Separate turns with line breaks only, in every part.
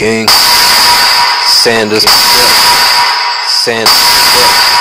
King. Sanders. Sanders.
Sanders.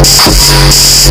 Peace.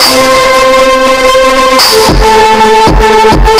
Gracias